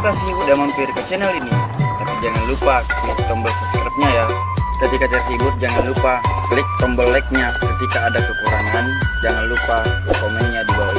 kasih udah mampir ke channel ini. Tapi jangan lupa klik tombol subscribe-nya ya. Ketika terhibur jangan lupa klik tombol like-nya. Ketika ada kekurangan jangan lupa komennya di bawah